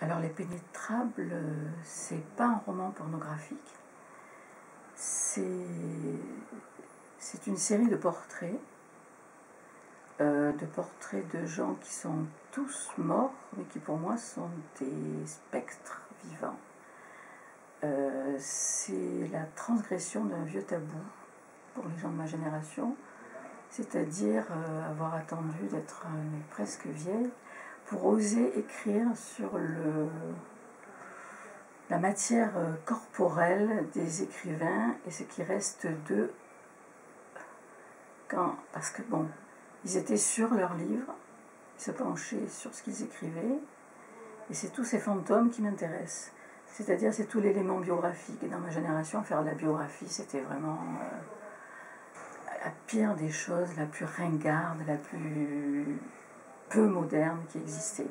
Alors Les Pénétrables, c'est pas un roman pornographique. C'est une série de portraits, euh, de portraits de gens qui sont tous morts, mais qui pour moi sont des spectres vivants. Euh, c'est la transgression d'un vieux tabou pour les gens de ma génération, c'est-à-dire euh, avoir attendu d'être presque vieille pour oser écrire sur le, la matière euh, corporelle des écrivains et ce qui reste d'eux. Quand, parce que bon, ils étaient sur leurs livres, ils se penchaient sur ce qu'ils écrivaient, et c'est tous ces fantômes qui m'intéressent. C'est-à-dire, c'est tout l'élément biographique. Et dans ma génération, faire de la biographie, c'était vraiment euh, la pire des choses, la plus ringarde, la plus peu moderne qui existait.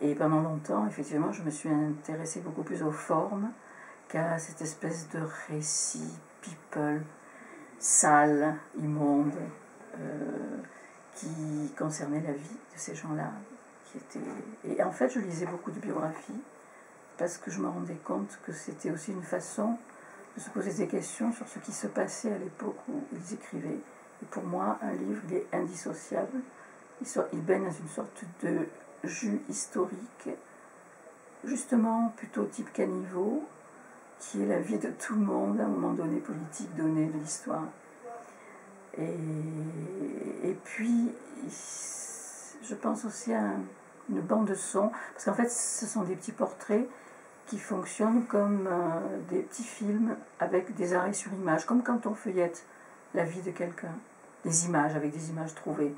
Et pendant longtemps, effectivement, je me suis intéressée beaucoup plus aux formes qu'à cette espèce de récit people, sale, immonde, euh, qui concernait la vie de ces gens-là. Qui étaient... Et en fait, je lisais beaucoup de biographies parce que je me rendais compte que c'était aussi une façon de se poser des questions sur ce qui se passait à l'époque où ils écrivaient. Et pour moi, un livre, est indissociable il baigne dans une sorte de jus historique, justement plutôt type caniveau, qui est la vie de tout le monde à un moment donné, politique donné de l'histoire. Et, et, puis, je pense aussi à une bande de son, parce qu'en fait, ce sont des petits portraits qui fonctionnent comme euh, des petits films avec des arrêts sur image, comme quand on feuillette la vie de quelqu'un, des images avec des images trouvées.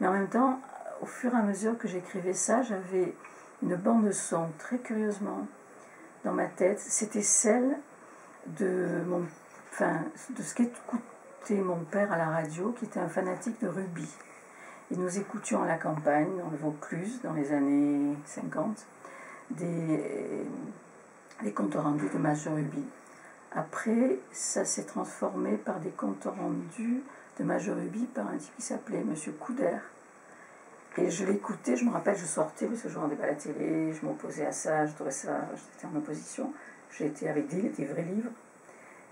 Mais en même temps, au fur et à mesure que j'écrivais ça, j'avais une bande son très curieusement dans ma tête. C'était celle de, mon, enfin, de ce qu'écoutait mon père à la radio, qui était un fanatique de rugby. Et nous écoutions à la campagne, dans le Vaucluse, dans les années 50, des, comptes rendus de matchs de. Après, ça s'est transformé par des comptes rendus de Majorubi par un type qui s'appelait Monsieur Couder. Et je l'écoutais, je me rappelle, je sortais parce que je rendais pas la télé, je m'opposais à ça, je trouvais ça, j'étais en opposition. J'étais avec des, des vrais livres.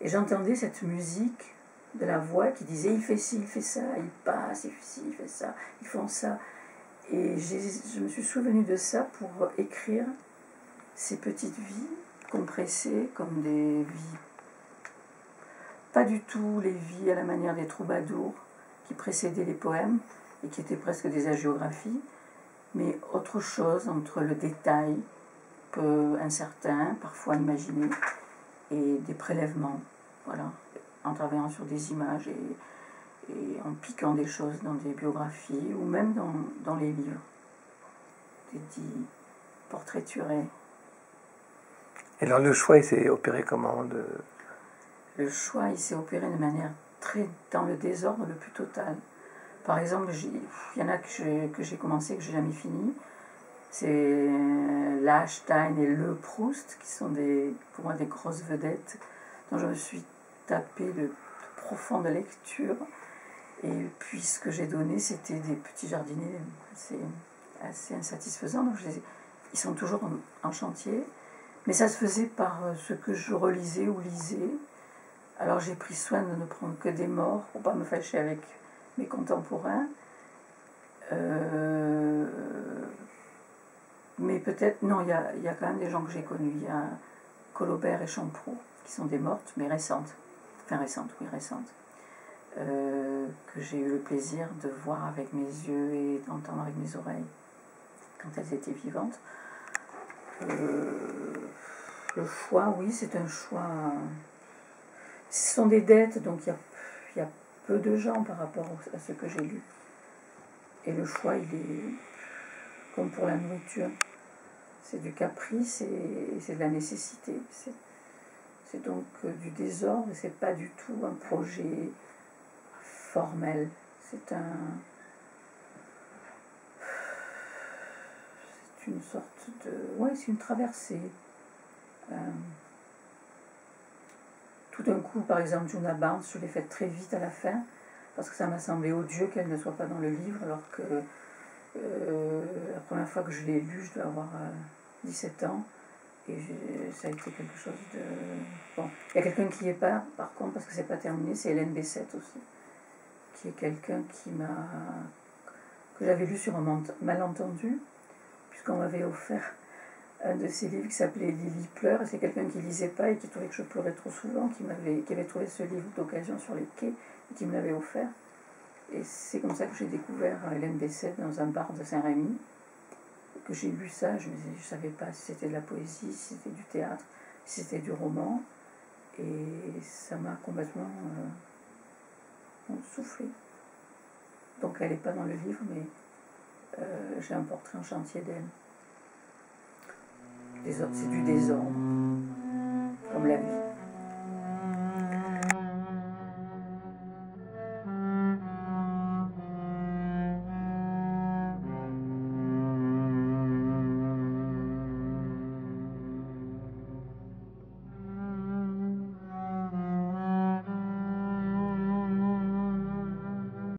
Et j'entendais cette musique de la voix qui disait il fait ci, il fait ça, il passe, il fait ci, il fait ça, ils font ça. Et je me suis souvenu de ça pour écrire ces petites vies compressées comme des vies pas du tout les vies à la manière des troubadours qui précédaient les poèmes et qui étaient presque des agiographies, mais autre chose entre le détail peu incertain, parfois imaginé, et des prélèvements, voilà, en travaillant sur des images et, et en piquant des choses dans des biographies ou même dans, dans les livres, des dits portraiturés. Et alors le choix, il s'est opéré comment de, le choix il s'est opéré de manière très dans le désordre le plus total. Par exemple, il y en a que j'ai commencé que j'ai jamais fini. C'est l'Einstein et le Proust qui sont des, pour moi des grosses vedettes dont je me suis tapé de, profondes lectures. Et puis ce que j'ai donné, c'était des petits jardiniers assez, insatisfaisants. Donc ils sont toujours en, chantier. Mais ça se faisait par ce que je relisais ou lisais. Alors j'ai pris soin de ne prendre que des morts pour pas me fâcher avec mes contemporains. Euh, mais peut-être, non, il y a, a, quand même des gens que j'ai connus. Il y a Colobert et Champroux, qui sont des mortes, mais récentes. Enfin récentes, oui, récentes. Euh, que j'ai eu le plaisir de voir avec mes yeux et d'entendre avec mes oreilles quand elles étaient vivantes. Euh, le choix, oui, c'est un choix ce sont des dettes, donc il y a, peu de gens par rapport à ce que j'ai lu. Et le choix, il est comme pour la nourriture. C'est du caprice et c'est de la nécessité. C'est donc euh, du désordre, c'est pas du tout un projet formel. C'est un. C'est une sorte de. Ouais, c'est une traversée. Euh, tout d'un coup, par exemple, Juna Barnes, je l'ai faite très vite à la fin, parce que ça m'a semblé odieux qu'elle ne soit pas dans le livre, alors que euh, la première fois que je l'ai lu, je dois avoir 17 ans. Et ça a été quelque chose de. Bon, il y a quelqu'un qui est pas, par contre, parce que c'est pas terminé, c'est Hélène Bessette aussi, qui est quelqu'un qui m'a. que j'avais lu sur un malentendu, puisqu'on m'avait offert de ses livres qui s'appelait Lily pleure, c'est quelqu'un qui lisait pas et qui trouvait que je pleurais trop souvent, qui, m'avait, qui avait trouvé ce livre d'occasion sur les quais et qui me l'avait offert. Et c'est comme ça que j'ai découvert Hélène Bessette dans un bar de Saint-Rémy que j'ai lu ça, je ne savais pas si c'était de la poésie, si c'était du théâtre, si c'était du roman. Et ça m'a complètement euh, soufflé. Donc elle n'est pas dans le livre, mais euh, j'ai un portrait en chantier d'elle c'est du désordre, comme la vie.